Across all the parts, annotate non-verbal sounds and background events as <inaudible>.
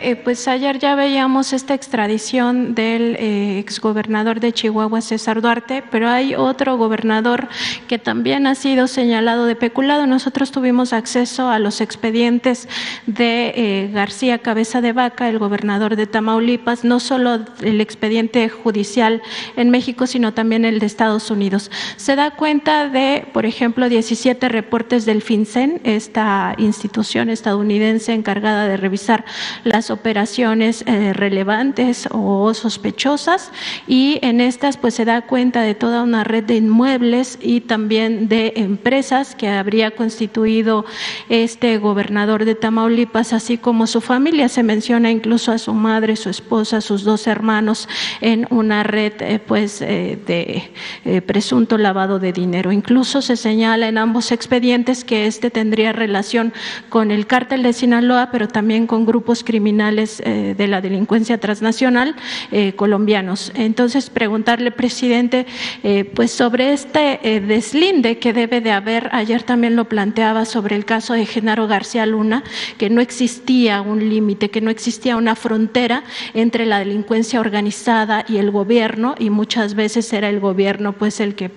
Eh, pues ayer ya veíamos esta extradición del eh, exgobernador de Chihuahua, César Duarte, pero hay otro gobernador que también ha sido señalado de peculado. Nosotros tuvimos acceso a los expedientes de eh, García Cabeza de Vaca, el gobernador de Tamaulipas, no solo el expediente judicial en México, sino también el de Estados Unidos. Se da cuenta de, por ejemplo, 17 reportes del FinCEN, esta institución estadounidense encargada de revisar las operaciones eh, relevantes o sospechosas y en estas pues se da cuenta de toda una red de inmuebles y también de empresas que habría constituido este gobernador de Tamaulipas, así como su familia. Se menciona incluso a su madre, su esposa, sus dos hermanos en una red eh, pues eh, de presunto lavado de dinero. Incluso se señala en ambos expedientes que este tendría relación con el cártel de Sinaloa, pero también con grupos criminales eh, de la delincuencia transnacional eh, colombianos. Entonces, preguntarle, presidente, eh, pues sobre este deslinde que debe de haber, ayer también lo planteaba sobre el caso de Genaro García Luna, que no existía un límite, que no existía una frontera entre la delincuencia organizada y el gobierno, y muchas veces era el gobierno pues el que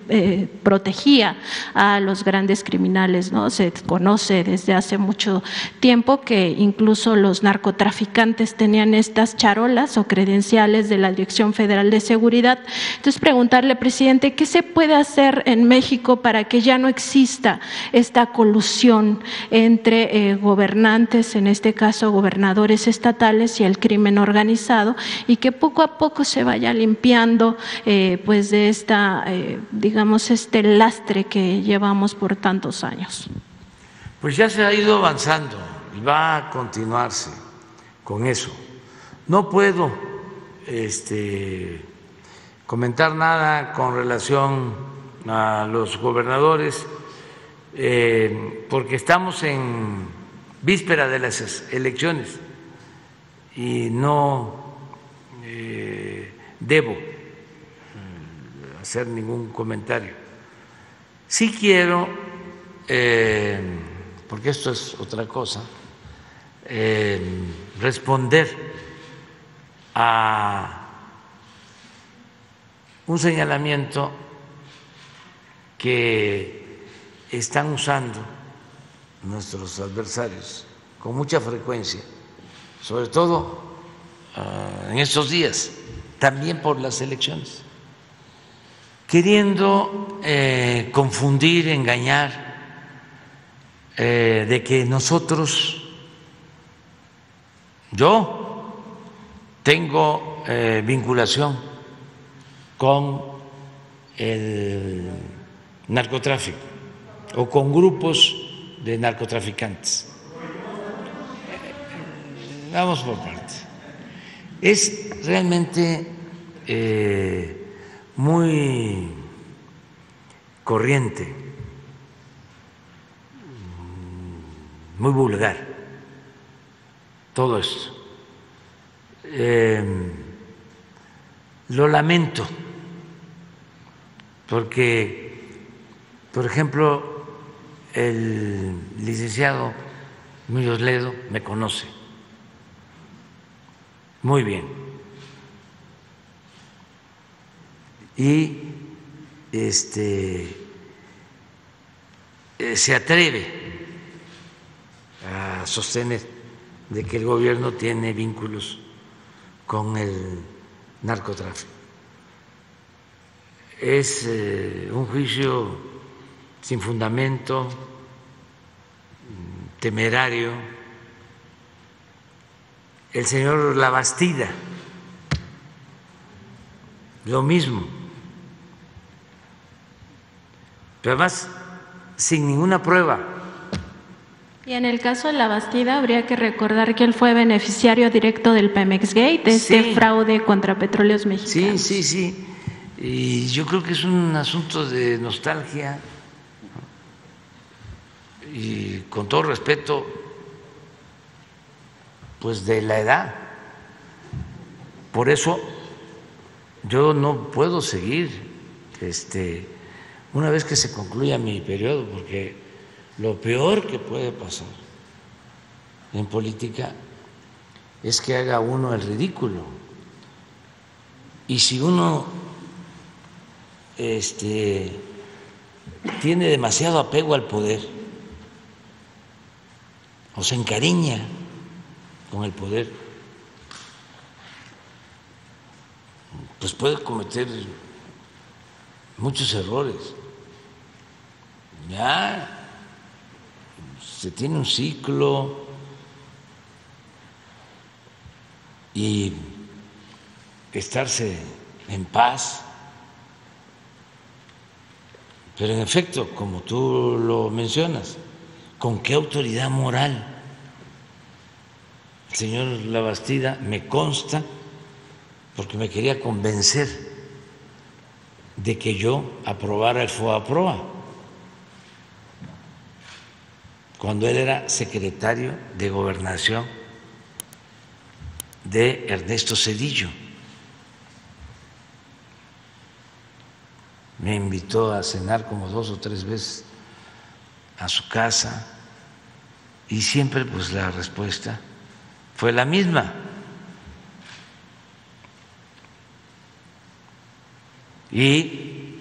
protegía a los grandes criminales, ¿no? Se conoce desde hace mucho tiempo que incluso los narcotraficantes tenían estas charolas o credenciales de la Dirección Federal de Seguridad. Entonces, preguntarle, presidente, ¿qué se puede hacer en México para que ya no exista esta colusión entre eh, gobernantes, en este caso gobernadores estatales y el crimen organizado, y que poco a poco se vaya limpiando eh, pues de esta, eh, digamos, este lastre que llevamos por tantos años? Pues ya se ha ido avanzando y va a continuarse con eso. No puedo este, comentar nada con relación a los gobernadores eh, porque estamos en víspera de las elecciones y no eh, debo mm, hacer ningún comentario. Sí quiero, eh, porque esto es otra cosa, responder a un señalamiento que están usando nuestros adversarios con mucha frecuencia, sobre todo ah, en estos días, también por las elecciones, queriendo eh, confundir, engañar, eh, de que nosotros yo tengo eh, vinculación con el narcotráfico o con grupos de narcotraficantes. Vamos por partes. Es realmente eh, muy corriente, muy vulgar todo esto. Eh, lo lamento porque, por ejemplo, el licenciado Muñoz Ledo me conoce muy bien y este eh, se atreve a sostener de que el gobierno tiene vínculos con el narcotráfico. Es eh, un juicio sin fundamento, temerario. El señor Labastida, lo mismo. Pero además, sin ninguna prueba. Y en el caso de la Bastida, habría que recordar que él fue beneficiario directo del Pemex Gate, de este fraude contra petróleos mexicanos. Sí, sí, sí. Y yo creo que es un asunto de nostalgia. Y con todo respeto, pues de la edad. Por eso yo no puedo seguir este, una vez que se concluya mi periodo, porque lo peor que puede pasar en política es que haga uno el ridículo. Y si uno este, tiene demasiado apego al poder o se encariña con el poder, pues puede cometer muchos errores. Ya se tiene un ciclo y estarse en paz. Pero en efecto, como tú lo mencionas, ¿con qué autoridad moral? El señor Labastida me consta, porque me quería convencer de que yo aprobara el FOAPROA, cuando él era secretario de gobernación de Ernesto Cedillo. Me invitó a cenar como dos o tres veces a su casa y siempre pues la respuesta fue la misma. Y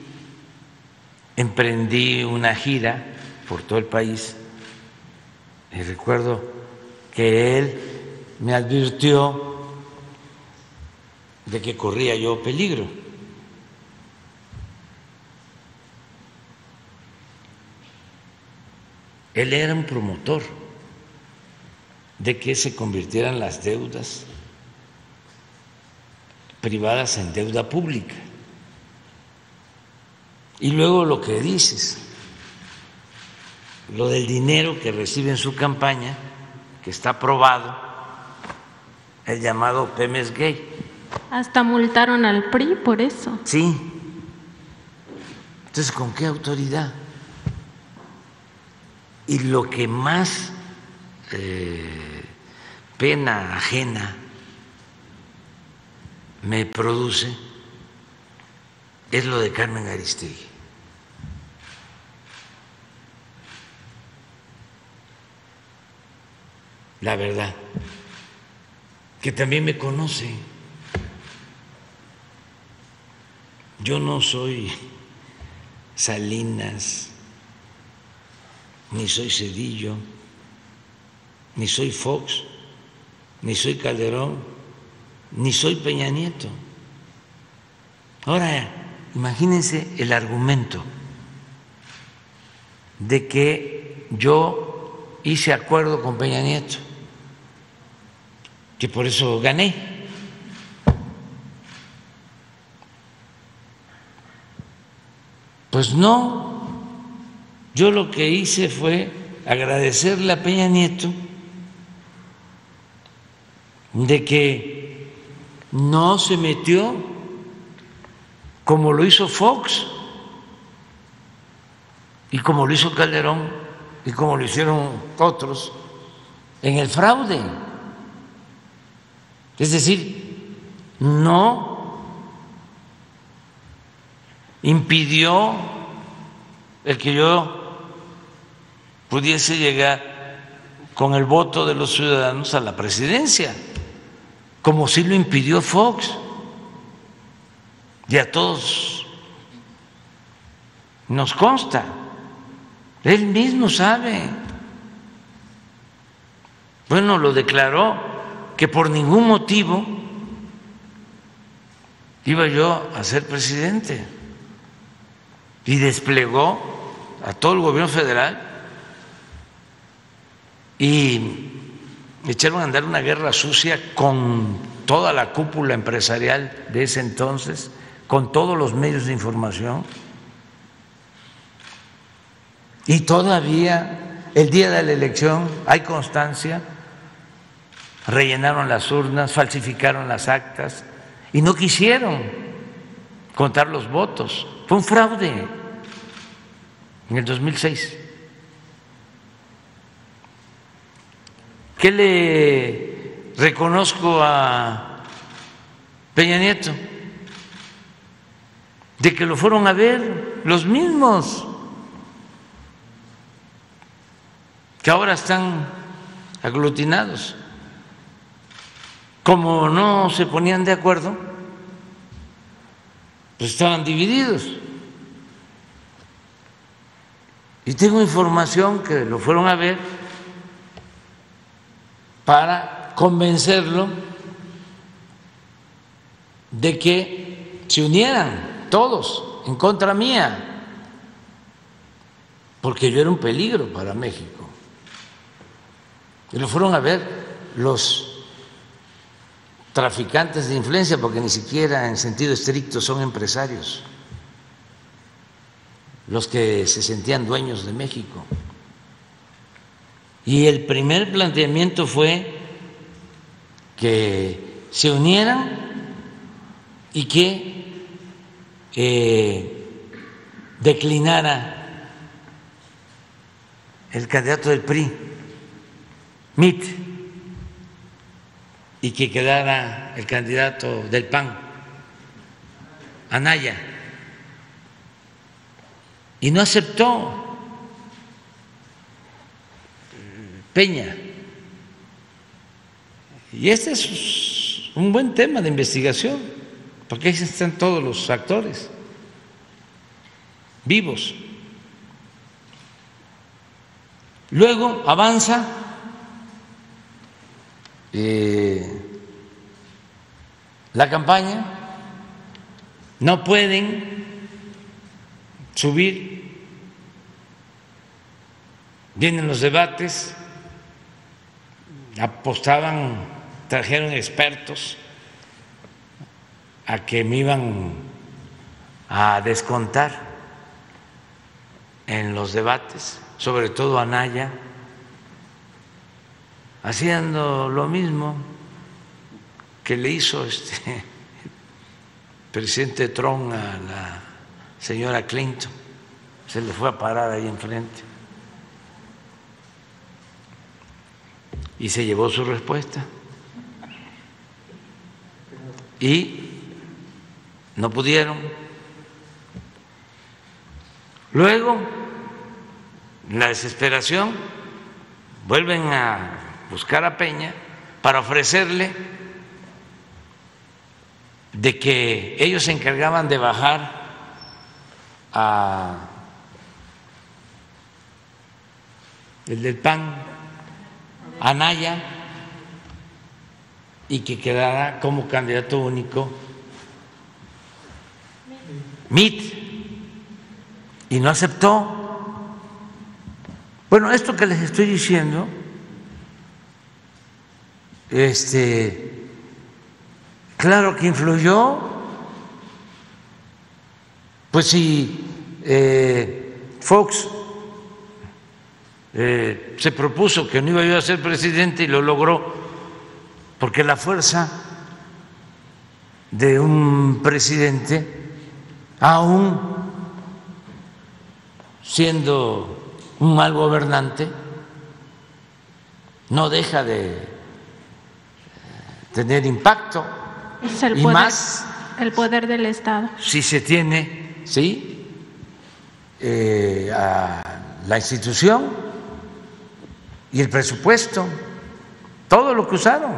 emprendí una gira por todo el país y recuerdo que él me advirtió de que corría yo peligro. Él era un promotor de que se convirtieran las deudas privadas en deuda pública. Y luego lo que dices, lo del dinero que recibe en su campaña, que está aprobado, el llamado Pemes Gay. Hasta multaron al PRI por eso. Sí. Entonces, ¿con qué autoridad? Y lo que más eh, pena ajena me produce es lo de Carmen Aristegui. La verdad, que también me conoce. Yo no soy Salinas, ni soy Cedillo, ni soy Fox, ni soy Calderón, ni soy Peña Nieto. Ahora, imagínense el argumento de que yo hice acuerdo con Peña Nieto, que por eso gané. Pues no, yo lo que hice fue agradecerle a Peña Nieto de que no se metió como lo hizo Fox y como lo hizo Calderón y como lo hicieron otros en el fraude. Es decir, no impidió el que yo pudiese llegar con el voto de los ciudadanos a la presidencia, como sí lo impidió Fox. Y a todos nos consta, él mismo sabe. Bueno, lo declaró que por ningún motivo iba yo a ser presidente y desplegó a todo el gobierno federal y echaron a andar una guerra sucia con toda la cúpula empresarial de ese entonces, con todos los medios de información. Y todavía el día de la elección hay constancia, rellenaron las urnas, falsificaron las actas y no quisieron contar los votos. Fue un fraude en el 2006. ¿Qué le reconozco a Peña Nieto? De que lo fueron a ver los mismos que ahora están aglutinados como no se ponían de acuerdo, pues estaban divididos. Y tengo información que lo fueron a ver para convencerlo de que se unieran todos en contra mía, porque yo era un peligro para México. Y lo fueron a ver los traficantes de influencia, porque ni siquiera en sentido estricto son empresarios, los que se sentían dueños de México. Y el primer planteamiento fue que se unieran y que eh, declinara el candidato del PRI, MIT y que quedara el candidato del PAN, Anaya. Y no aceptó Peña. Y este es un buen tema de investigación, porque ahí están todos los actores vivos. Luego avanza eh, la campaña, no pueden subir, vienen los debates, apostaban, trajeron expertos a que me iban a descontar en los debates, sobre todo a Naya haciendo lo mismo que le hizo este <laughs> presidente Trump a la señora Clinton. Se le fue a parar ahí enfrente. Y se llevó su respuesta. Y no pudieron. Luego, la desesperación, vuelven a buscar a Peña para ofrecerle de que ellos se encargaban de bajar a el del PAN, a Naya, y que quedara como candidato único MIT, y no aceptó. Bueno, esto que les estoy diciendo este, claro que influyó, pues si eh, Fox eh, se propuso que no iba yo a ser presidente y lo logró, porque la fuerza de un presidente, aún siendo un mal gobernante, no deja de tener impacto. Es el y poder, más el poder del Estado. Si se tiene, ¿sí? Eh, a la institución y el presupuesto, todo lo que usaron,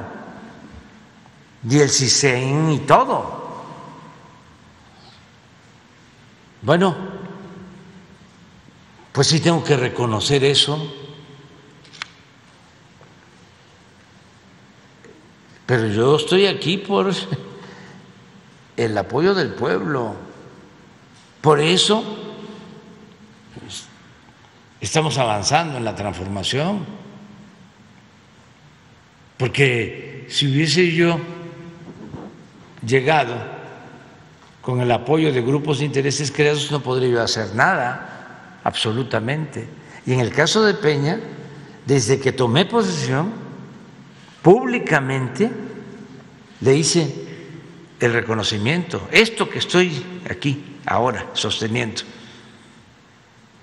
y el CISEN y todo. Bueno, pues sí tengo que reconocer eso Pero yo estoy aquí por <laughs> el apoyo del pueblo. Por eso estamos avanzando en la transformación. Porque si hubiese yo llegado con el apoyo de grupos de intereses creados, no podría yo hacer nada, absolutamente. Y en el caso de Peña, desde que tomé posesión, públicamente le hice el reconocimiento. Esto que estoy aquí ahora sosteniendo,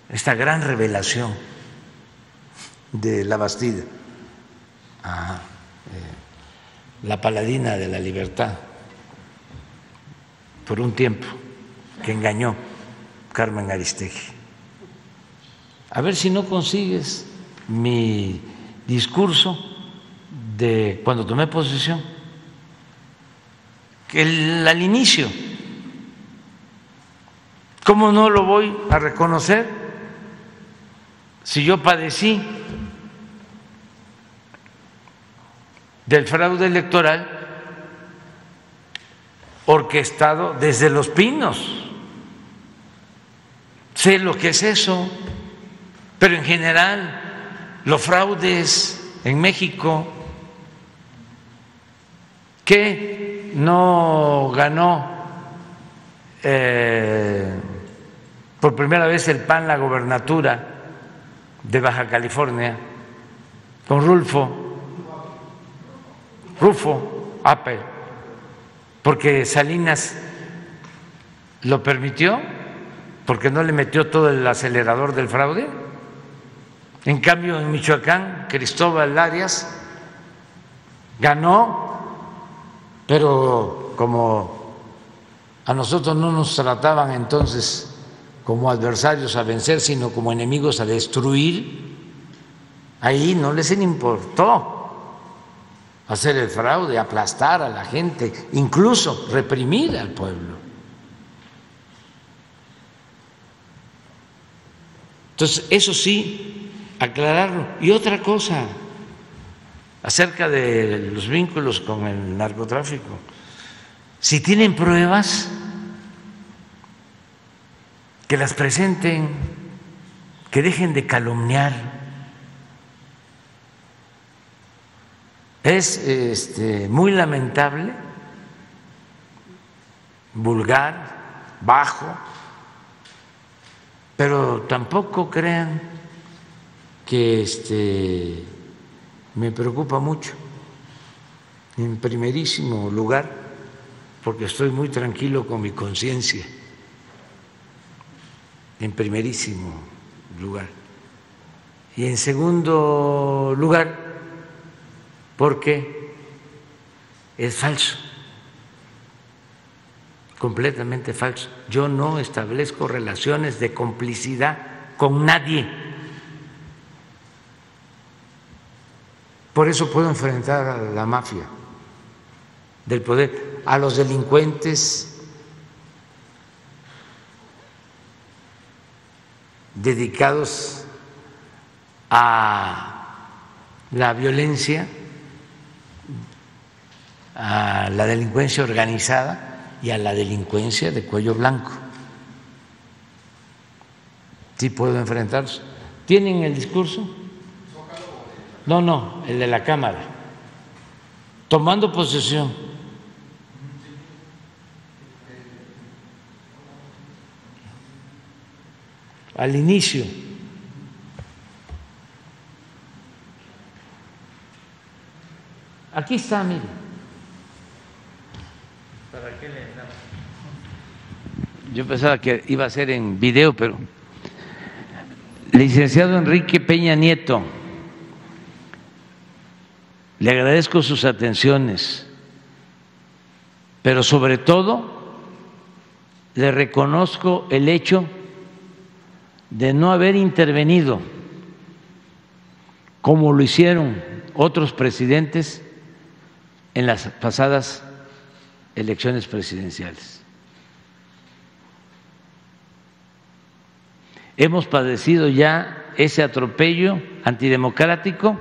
esta gran revelación de la Bastida, a eh, la paladina de la libertad, por un tiempo, que engañó Carmen Aristegui. A ver si no consigues mi discurso de cuando tomé posesión el, al inicio. ¿Cómo no lo voy a reconocer si yo padecí del fraude electoral orquestado desde los pinos? Sé lo que es eso, pero en general los fraudes en México que no ganó eh, por primera vez el PAN la gobernatura de Baja California con Rulfo, Rufo Apple, porque Salinas lo permitió, porque no le metió todo el acelerador del fraude. En cambio, en Michoacán, Cristóbal Arias ganó pero como a nosotros no nos trataban entonces como adversarios a vencer, sino como enemigos a destruir, ahí no les importó hacer el fraude, aplastar a la gente, incluso reprimir al pueblo. Entonces, eso sí, aclararlo. Y otra cosa, acerca de los vínculos con el narcotráfico. Si tienen pruebas, que las presenten, que dejen de calumniar. Es este, muy lamentable, vulgar, bajo, pero tampoco crean que este, me preocupa mucho. En primerísimo lugar, porque estoy muy tranquilo con mi conciencia. En primerísimo lugar. Y en segundo lugar, porque es falso, completamente falso. Yo no establezco relaciones de complicidad con nadie. Por eso puedo enfrentar a la mafia del poder, a los delincuentes dedicados a la violencia, a la delincuencia organizada y a la delincuencia de cuello blanco. Sí puedo enfrentarlos. ¿Tienen el discurso? No, no, el de la Cámara. Tomando posesión. Al inicio. Aquí está, mire. ¿Para qué le damos? Yo pensaba que iba a ser en video, pero. Licenciado Enrique Peña Nieto. Le agradezco sus atenciones, pero sobre todo le reconozco el hecho de no haber intervenido como lo hicieron otros presidentes en las pasadas elecciones presidenciales. Hemos padecido ya ese atropello antidemocrático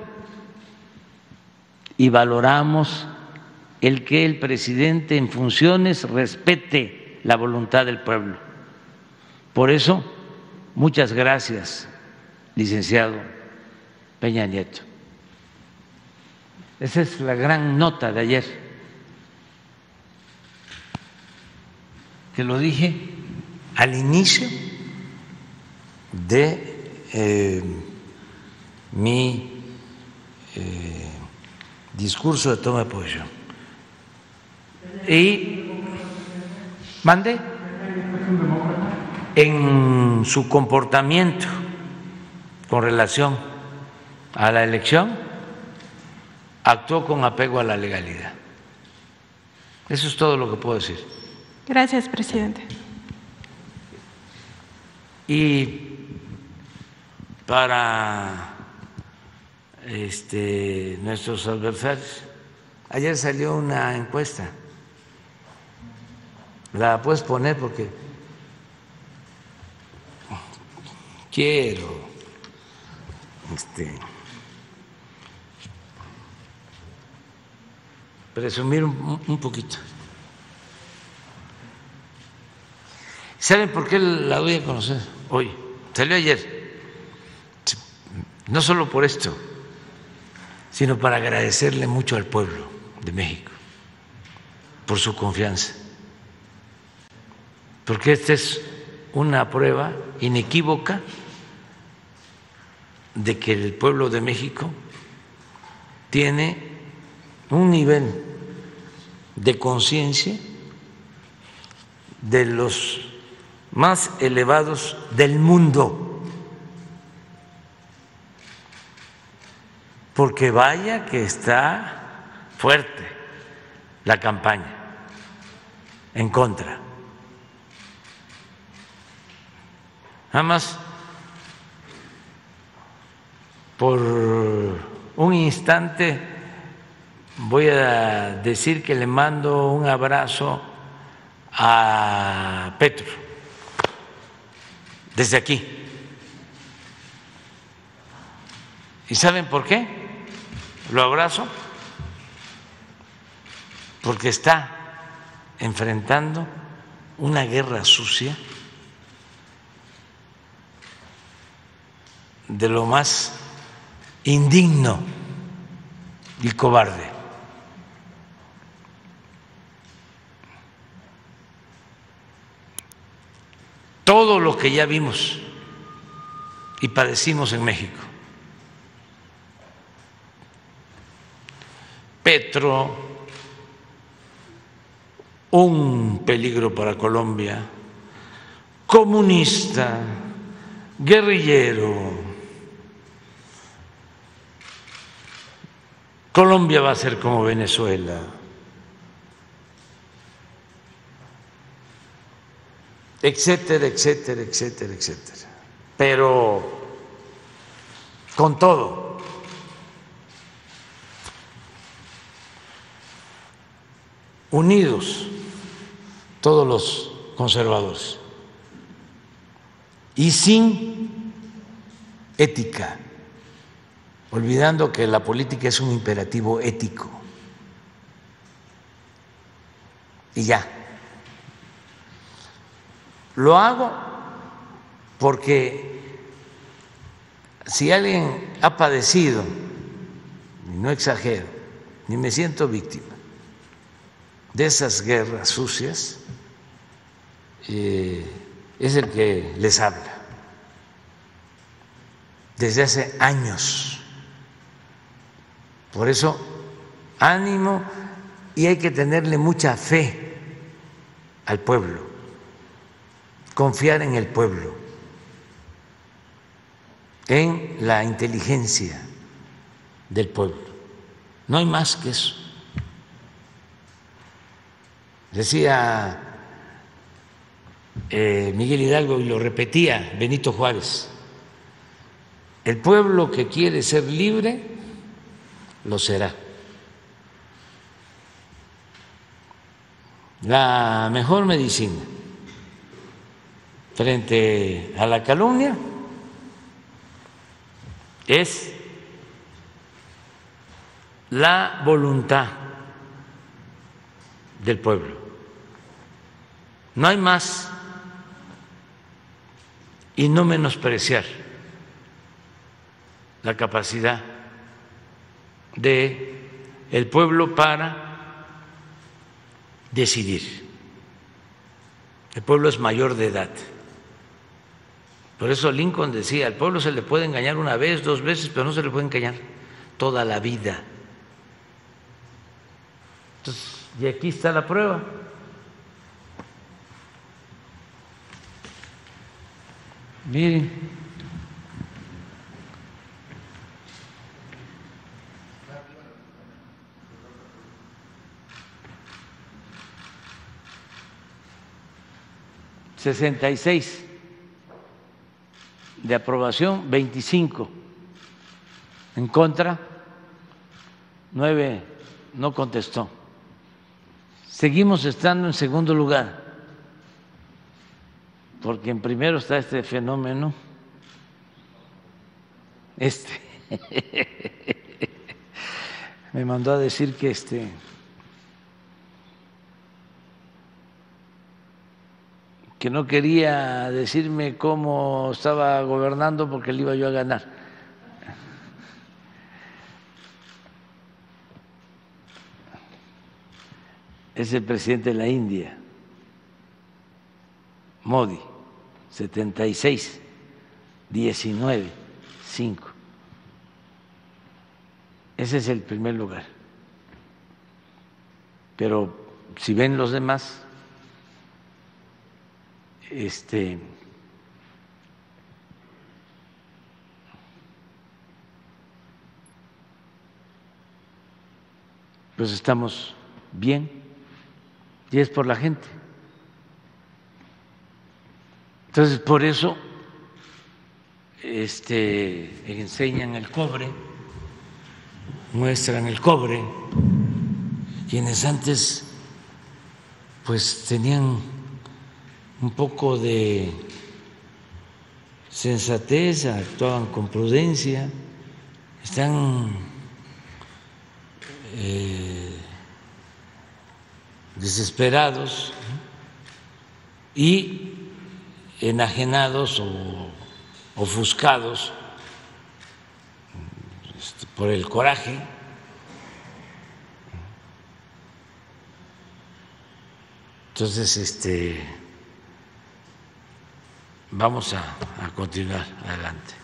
y valoramos el que el presidente en funciones respete la voluntad del pueblo. Por eso, muchas gracias, licenciado Peña Nieto. Esa es la gran nota de ayer, que lo dije al inicio de eh, mi eh, discurso de toma de posición. Y mande en su comportamiento con relación a la elección, actuó con apego a la legalidad. Eso es todo lo que puedo decir. Gracias, presidente. Y para este, nuestros adversarios. Ayer salió una encuesta La puedes poner porque quiero este, presumir un, un poquito. ¿Saben por qué la doy a conocer hoy? Salió ayer. No solo por esto, sino para agradecerle mucho al pueblo de México por su confianza. Porque esta es una prueba inequívoca de que el pueblo de México tiene un nivel de conciencia de los más elevados del mundo. Porque vaya que está fuerte la campaña en contra. Nada más por un instante voy a decir que le mando un abrazo a Petro desde aquí. ¿Y saben por qué? Lo abrazo porque está enfrentando una guerra sucia de lo más indigno y cobarde. todo lo que ya vimos y padecimos en México. Petro, un peligro para Colombia, comunista, guerrillero. Colombia va a ser como Venezuela. etcétera, etcétera, etcétera, etcétera. Pero con todo, unidos todos los conservadores y sin ética, olvidando que la política es un imperativo ético. Y ya. Lo hago porque si alguien ha padecido, y no exagero, ni me siento víctima de esas guerras sucias, eh, es el que les habla desde hace años. Por eso, ánimo y hay que tenerle mucha fe al pueblo confiar en el pueblo, en la inteligencia del pueblo. No hay más que eso. Decía eh, Miguel Hidalgo y lo repetía Benito Juárez, el pueblo que quiere ser libre, lo será. La mejor medicina frente a la calumnia es la voluntad del pueblo. No hay más y no menospreciar la capacidad de el pueblo para decidir. El pueblo es mayor de edad. Por eso Lincoln decía, al pueblo se le puede engañar una vez, dos veces, pero no se le puede engañar toda la vida. Entonces, y aquí está la prueba. Miren. Sesenta y seis de aprobación 25, en contra 9 no contestó. Seguimos estando en segundo lugar porque en primero está este fenómeno, este, <laughs> me mandó a decir que este, que no quería decirme cómo estaba gobernando porque le iba yo a ganar. Es el presidente de la India, Modi, 76, 19, 5. Ese es el primer lugar. Pero si ven los demás, este, pues estamos bien y es por la gente. Entonces, por eso este, enseñan el cobre, muestran el cobre, quienes antes pues tenían un poco de sensatez, actuaban con prudencia, están eh, desesperados y enajenados o ofuscados este, por el coraje. Entonces, este vamos a, a continuar adelante.